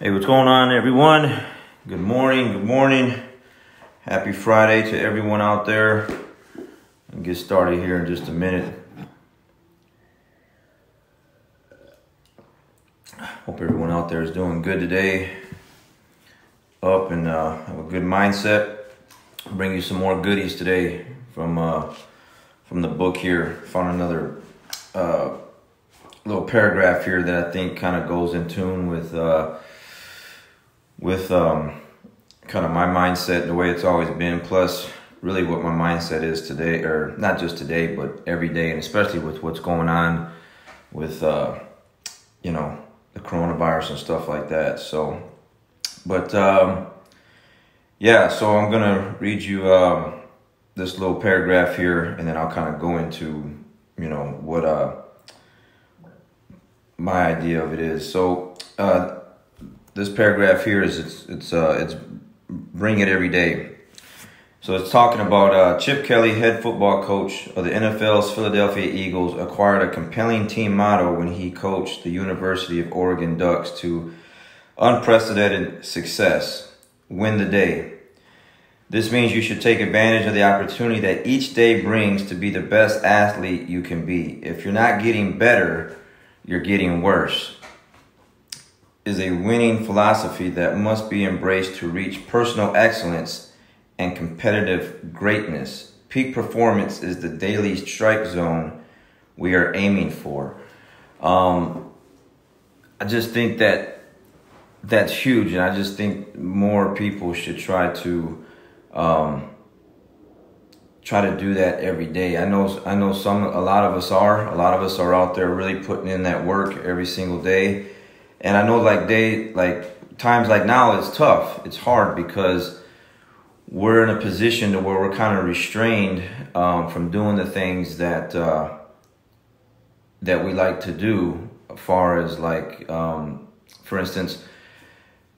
Hey, what's going on, everyone? Good morning, good morning. Happy Friday to everyone out there. I'll get started here in just a minute. Hope everyone out there is doing good today. Up and uh, have a good mindset. Bring you some more goodies today from uh, from the book here. Found another uh, little paragraph here that I think kind of goes in tune with uh, with um, kind of my mindset the way it's always been. Plus, really what my mindset is today, or not just today, but every day, and especially with what's going on with uh, you know the coronavirus and stuff like that. So, but um, yeah, so I'm gonna read you um, this little paragraph here, and then I'll kind of go into you know what uh my idea of it is. So uh, this paragraph here is it's it's uh, it's bring it every day. So it's talking about uh, Chip Kelly, head football coach of the NFL's Philadelphia Eagles, acquired a compelling team motto when he coached the University of Oregon Ducks to unprecedented success. Win the day. This means you should take advantage of the opportunity that each day brings to be the best athlete you can be. If you're not getting better, you're getting worse. Is a winning philosophy that must be embraced to reach personal excellence and competitive greatness. Peak performance is the daily strike zone we are aiming for. Um, I just think that that's huge, and I just think more people should try to um, try to do that every day. I know I know some a lot of us are. A lot of us are out there really putting in that work every single day. And I know like day like times like now it's tough. It's hard because we're in a position to where we're kind of restrained um, from doing the things that uh, that we like to do. As far as like, um, for instance,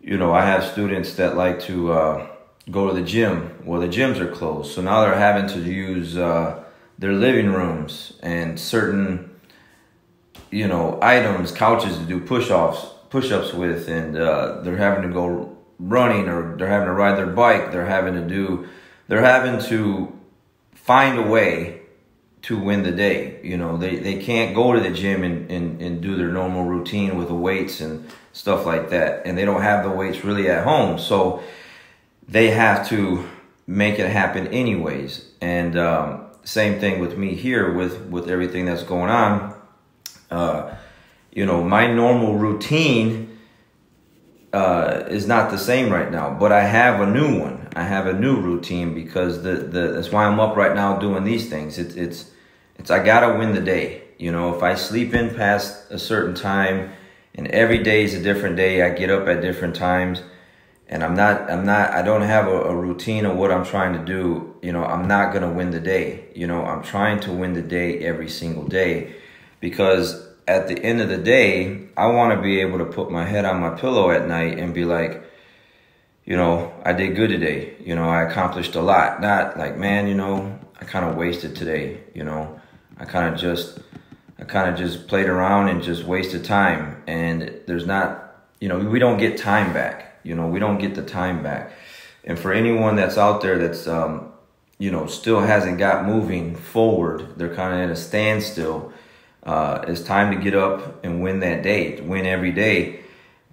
you know, I have students that like to uh, go to the gym. Well, the gyms are closed, so now they're having to use uh, their living rooms and certain, you know, items, couches to do push-offs, push-ups with, and uh, they're having to go running or they're having to ride their bike. They're having to do, they're having to find a way to win the day. You know, they, they can't go to the gym and, and, and do their normal routine with the weights and stuff like that. And they don't have the weights really at home. So they have to make it happen anyways. And um, same thing with me here with, with everything that's going on. Uh, you know, my normal routine uh, is not the same right now, but I have a new one. I have a new routine because the, the that's why I'm up right now doing these things. It's it's it's I gotta win the day. You know, if I sleep in past a certain time, and every day is a different day, I get up at different times and I'm not I'm not I don't have a, a, routine of what I'm trying to do, you know, I'm not gonna win the day. You know, I'm trying to win the day every single day because at the end of the day, I wanna be able to put my head on my pillow at night and be like, you know, I did good today. You know, I accomplished a lot. Not like, man, you know, I kind of wasted today, you know. I kind of just I kind of just played around and just wasted time and there's not, you know, we don't get time back you know, we don't get the time back. And for anyone that's out there that's, um, you know, still hasn't got moving forward, they're kind of in a standstill. Uh, it's time to get up and win that day, win every day,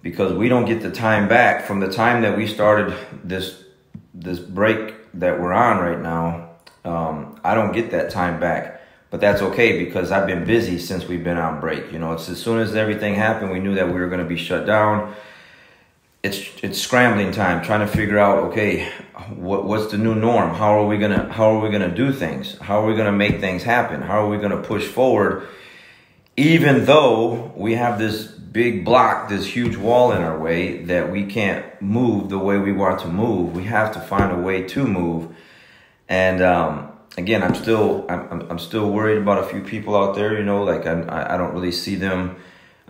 because we don't get the time back from the time that we started this this break that we're on right now. Um, I don't get that time back, but that's okay because I've been busy since we've been on break. You know, it's as soon as everything happened, we knew that we were going to be shut down it's it's scrambling time, trying to figure out okay, what what's the new norm? How are we gonna how are we gonna do things? How are we gonna make things happen? How are we gonna push forward? Even though we have this big block, this huge wall in our way that we can't move the way we want to move, we have to find a way to move. And um, again, I'm still I'm I'm still worried about a few people out there. You know, like I I don't really see them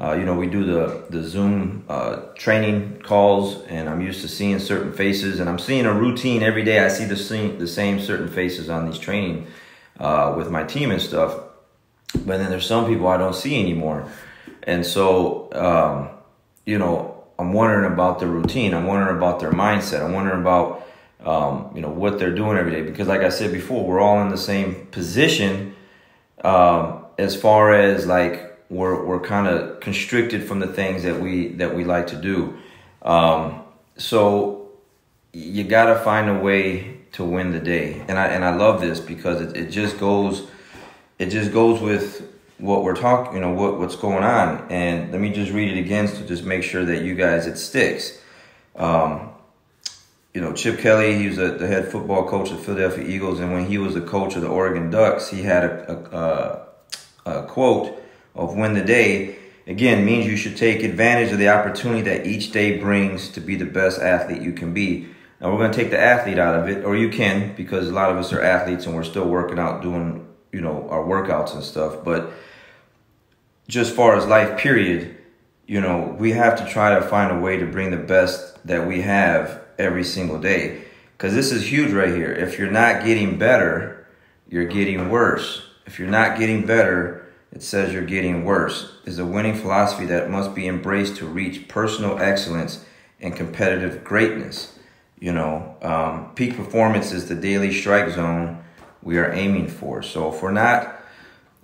uh, you know, we do the, the Zoom uh, training calls, and I'm used to seeing certain faces, and I'm seeing a routine every day. I see the same, the same certain faces on these training uh, with my team and stuff. But then there's some people I don't see anymore. And so, um, you know, I'm wondering about their routine. I'm wondering about their mindset. I'm wondering about um, you know what they're doing every day because, like I said before, we're all in the same position um, as far as like we're we're kind of constricted from the things that we that we like to do. Um, so you got to find a way to win the day, and I and I love this because it, it just goes it just goes with what we're talking, you know, what what's going on. And let me just read it again to just make sure that you guys it sticks. Um, you know, Chip Kelly, he was a, the head football coach of Philadelphia Eagles, and when he was the coach of the Oregon Ducks, he had a, a, a, a quote of "Win the day." Again, means you should take advantage of the opportunity that each day brings to be the best athlete you can be. Now we're going to take the athlete out of it, or you can, because a lot of us are athletes and we're still working out, doing you know our workouts and stuff. But just far as life, period, you know, we have to try to find a way to bring the best that we have every single day. Because this is huge right here. If you're not getting better, you're getting worse. If you're not getting better, it says you're getting worse. Is a winning philosophy that must be embraced to reach personal excellence and competitive greatness. You know, um, peak performance is the daily strike zone we are aiming for. So if we're not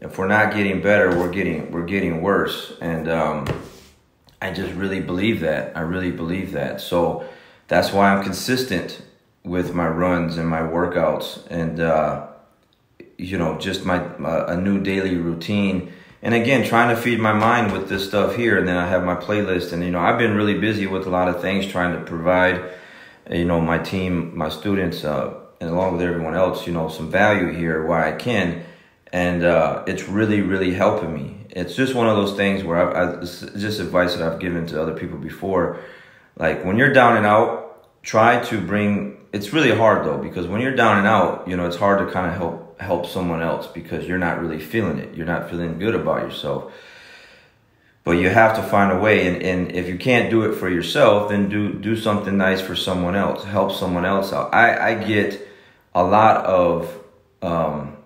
if we're not getting better, we're getting we're getting worse. And um, I just really believe that. I really believe that. So that's why I'm consistent with my runs and my workouts and uh, you know just my, my a new daily routine and again trying to feed my mind with this stuff here and then i have my playlist and you know i've been really busy with a lot of things trying to provide you know my team my students uh, and along with everyone else you know some value here where i can and uh, it's really really helping me it's just one of those things where I, I just advice that i've given to other people before like when you're down and out, try to bring. It's really hard though because when you're down and out, you know it's hard to kind of help help someone else because you're not really feeling it. You're not feeling good about yourself. But you have to find a way, and, and if you can't do it for yourself, then do do something nice for someone else. Help someone else out. I I get a lot of um,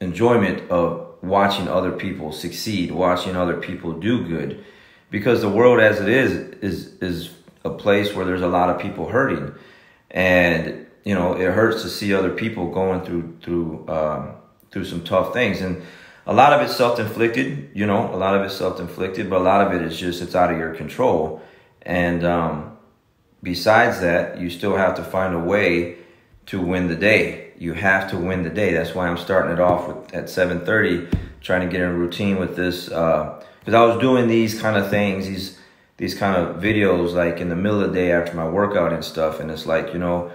enjoyment of watching other people succeed, watching other people do good, because the world as it is is is a place where there's a lot of people hurting, and you know it hurts to see other people going through through um, through some tough things, and a lot of it's self inflicted. You know, a lot of it's self inflicted, but a lot of it is just it's out of your control. And um, besides that, you still have to find a way to win the day. You have to win the day. That's why I'm starting it off with, at 7:30, trying to get in a routine with this. Because uh, I was doing these kind of things, these these kind of videos like in the middle of the day after my workout and stuff. And it's like, you know,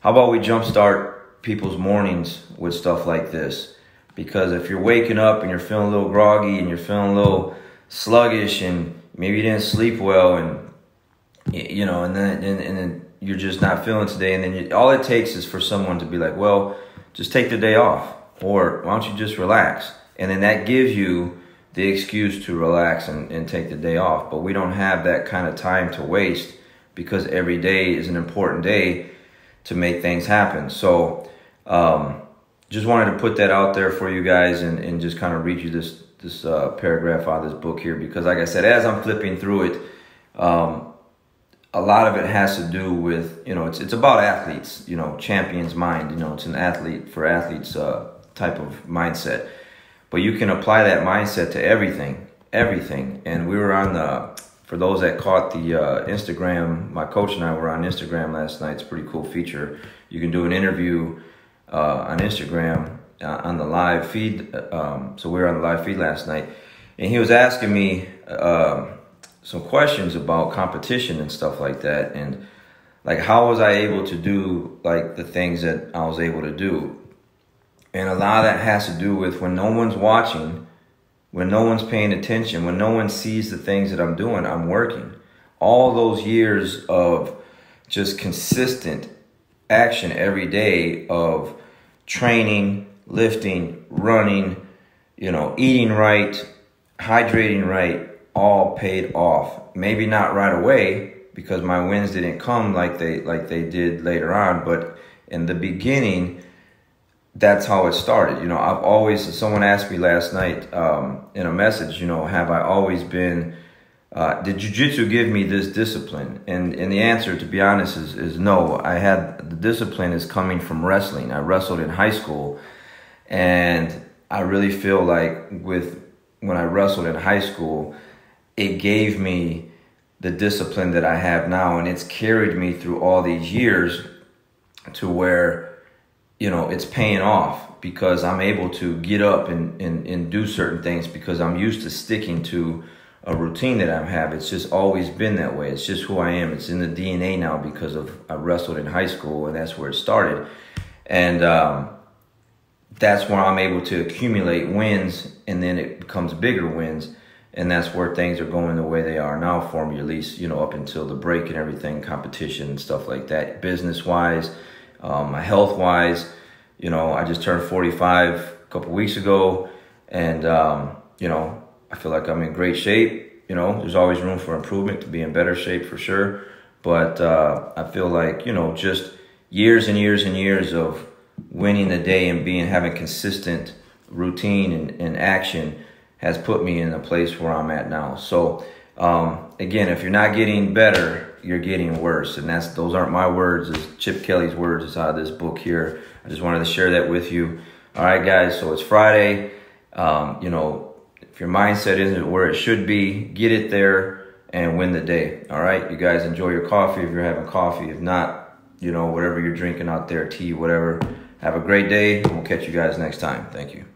how about we jumpstart people's mornings with stuff like this? Because if you're waking up and you're feeling a little groggy and you're feeling a little sluggish and maybe you didn't sleep well and, you know, and then, and, and then you're just not feeling today. And then you, all it takes is for someone to be like, well, just take the day off or why don't you just relax? And then that gives you the excuse to relax and, and take the day off. But we don't have that kind of time to waste because every day is an important day to make things happen. So um, just wanted to put that out there for you guys and, and just kind of read you this this uh, paragraph out of this book here because like I said, as I'm flipping through it, um, a lot of it has to do with, you know, it's, it's about athletes, you know, champion's mind, you know, it's an athlete for athletes uh, type of mindset. But you can apply that mindset to everything, everything. And we were on the, for those that caught the uh, Instagram, my coach and I were on Instagram last night. It's a pretty cool feature. You can do an interview uh, on Instagram uh, on the live feed. Um, so we were on the live feed last night. And he was asking me um, some questions about competition and stuff like that. And like, how was I able to do like the things that I was able to do? And a lot of that has to do with when no one's watching, when no one's paying attention, when no one sees the things that I'm doing, I'm working. All those years of just consistent action every day of training, lifting, running, you know, eating right, hydrating right, all paid off. Maybe not right away because my wins didn't come like they like they did later on, but in the beginning, that's how it started. You know, I've always, someone asked me last night um, in a message, you know, have I always been uh, did jujitsu give me this discipline? And and the answer, to be honest, is, is no. I had the discipline is coming from wrestling. I wrestled in high school, and I really feel like with when I wrestled in high school, it gave me the discipline that I have now, and it's carried me through all these years to where you know it's paying off because I'm able to get up and, and, and do certain things because I'm used to sticking to a routine that I have. It's just always been that way. It's just who I am. It's in the DNA now because of I wrestled in high school and that's where it started. And um, that's where I'm able to accumulate wins and then it becomes bigger wins. And that's where things are going the way they are now for me, at least, you know, up until the break and everything, competition and stuff like that. Business wise, um, health wise, you know, I just turned 45 a couple weeks ago and, um, you know, I feel like I'm in great shape. You know, there's always room for improvement to be in better shape for sure. But uh, I feel like, you know, just years and years and years of winning the day and being having consistent routine and, and action has put me in a place where I'm at now. So um, again, if you're not getting better, you're getting worse. And that's those aren't my words, it's Chip Kelly's words. It's out of this book here. I just wanted to share that with you. All right, guys. So it's Friday. Um, you know, if your mindset isn't where it should be, get it there and win the day. All right, you guys enjoy your coffee if you're having coffee. If not, you know, whatever you're drinking out there, tea, whatever. Have a great day. We'll catch you guys next time. Thank you.